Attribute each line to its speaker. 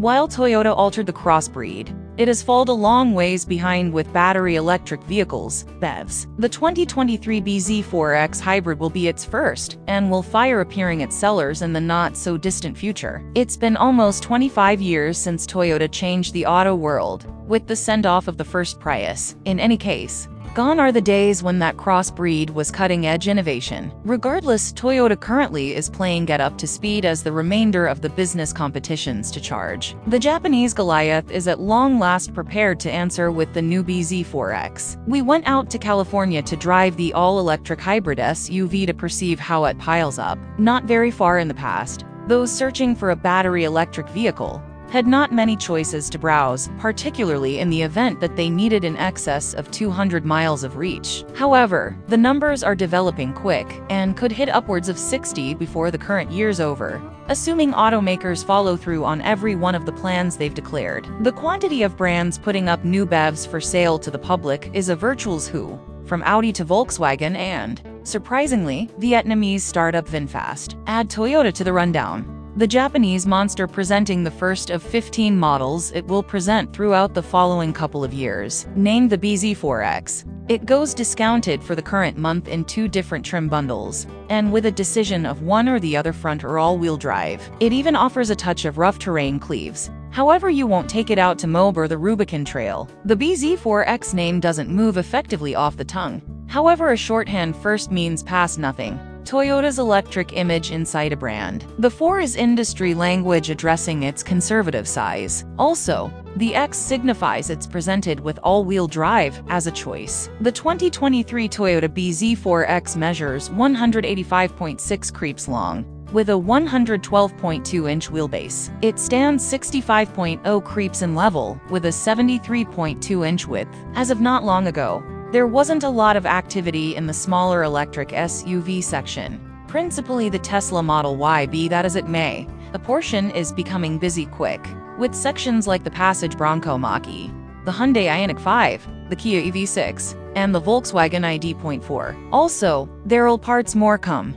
Speaker 1: While Toyota altered the crossbreed, it has fallen a long ways behind with battery electric vehicles, BEVs. The 2023 BZ4X hybrid will be its first, and will fire appearing at sellers in the not-so-distant future. It's been almost 25 years since Toyota changed the auto world, with the send-off of the first Prius. In any case, Gone are the days when that crossbreed was cutting-edge innovation. Regardless, Toyota currently is playing get up to speed as the remainder of the business competitions to charge. The Japanese Goliath is at long last prepared to answer with the new BZ4X. We went out to California to drive the all-electric hybrid SUV to perceive how it piles up. Not very far in the past, those searching for a battery electric vehicle had not many choices to browse, particularly in the event that they needed in excess of 200 miles of reach. However, the numbers are developing quick and could hit upwards of 60 before the current year's over, assuming automakers follow through on every one of the plans they've declared. The quantity of brands putting up new BEVs for sale to the public is a virtual's who, from Audi to Volkswagen and, surprisingly, Vietnamese startup VinFast. Add Toyota to the rundown. The Japanese monster presenting the first of 15 models it will present throughout the following couple of years, named the BZ4X. It goes discounted for the current month in two different trim bundles, and with a decision of one or the other front or all-wheel drive. It even offers a touch of rough terrain cleaves, However, you won't take it out to Moab or the Rubicon Trail. The BZ4X name doesn't move effectively off the tongue. However, a shorthand first means past nothing. Toyota's electric image inside a brand. The 4 is industry language addressing its conservative size. Also, the X signifies it's presented with all-wheel drive as a choice. The 2023 Toyota BZ4X measures 185.6 creeps long, with a 112.2-inch wheelbase. It stands 65.0 creeps in level, with a 73.2-inch width. As of not long ago, there wasn't a lot of activity in the smaller electric SUV section, principally the Tesla Model Y be that as it may. The portion is becoming busy quick, with sections like the Passage Bronco Mach-E, the Hyundai Ioniq 5, the Kia EV6, and the Volkswagen ID.4. Also, there'll parts more come.